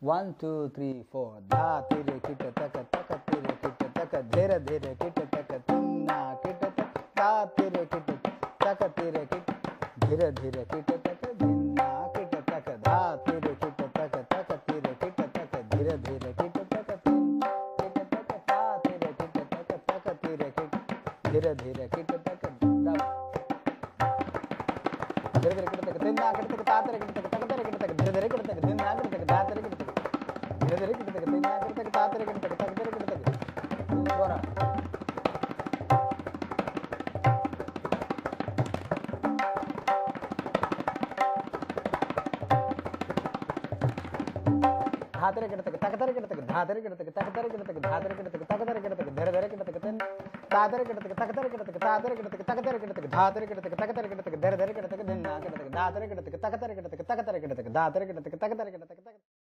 One, two, three, four. Da, tire kita taka taka tire kita taka dhera dhera kita taka tunna kita taka dha tire kita taka tire kita dhera dhera kita taka dhinna kita taka dha tire kita taka taka tire kita taka dhera dhera kita taka tunna kita taka dha tire kita taka taka tire kita dhera dhera kita taka dhera dhera kita taka tunna kita taka dha tire kita taka taka tire kita ತಿನ್ನ ಕಿಟತಕ ತಾತರ ಕಿಟತಕ ತಕತರ ಕಿಟತಕ ಜೋರ ಧಾತರ ಕಿಟತಕ ತಕತರ ಕಿಟತಕ ಧಾತರ ಕಿಟತಕ ತಕತರ ಕಿಟತಕ ಧಾತರ ಕಿಟತಕ ತಕತರ ಕಿಟತಕ ಧೀರೆ ಧೀರೆ ಕಿಟತಕ ತಿನ್ನ ತಾತರ ಕಿಟತಕ ತಕತರ ಕಿಟತಕ ತಾತರ ಕಿಟತಕ ತಕತರ ಕಿಟತಕ ಧಾತರ ಕಿಟತಕ ತಕತರ ಕಿಟತಕ ಧೀರೆ ಧಾತರ ಕಿಟತಕ ದಿನ ಕಿಟತಕ ಧಾತರ ಕಿಟತಕ ತಕತರ ಕಿಟತಕ ತಕತರ ಕಿಟತಕ ಧಾತರ ಕಿಟತಕ ತಕತರ ಕಿಟತಕ